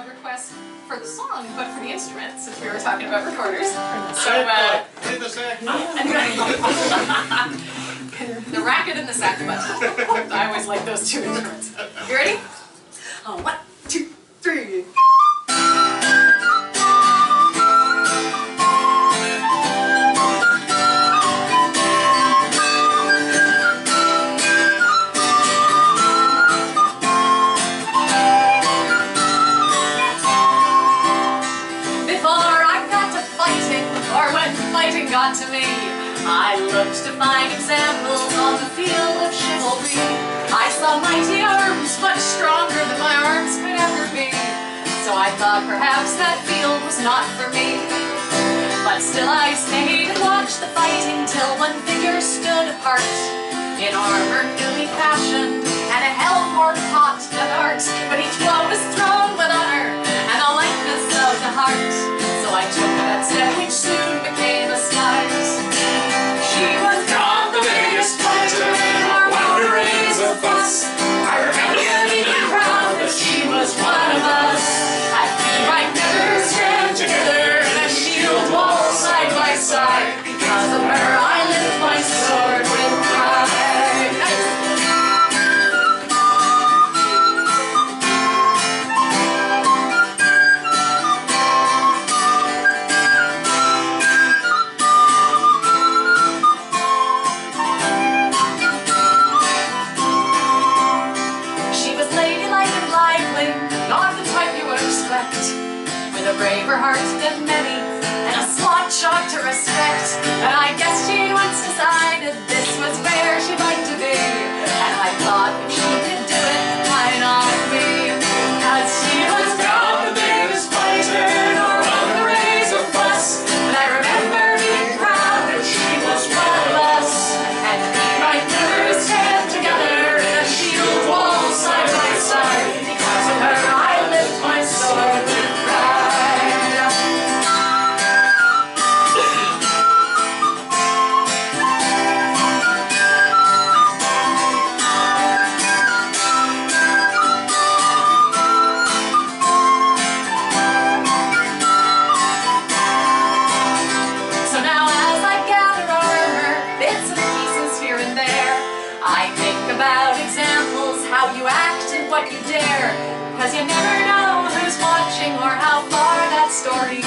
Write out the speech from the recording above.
uh, request for the song, but for the instrument, since we were talking about recorders. So, uh, the sack. the racket and the sackbut. I always like those two instruments. You ready? Oh, what? got to me. I looked to find examples on the field of chivalry. I saw mighty arms, much stronger than my arms could ever be. So I thought perhaps that field was not for me. But still I stayed and watched the fighting till one figure stood apart in armor braver heart than many, and a slot shot to respect. how you act and what you dare. Cause you never know who's watching or how far that story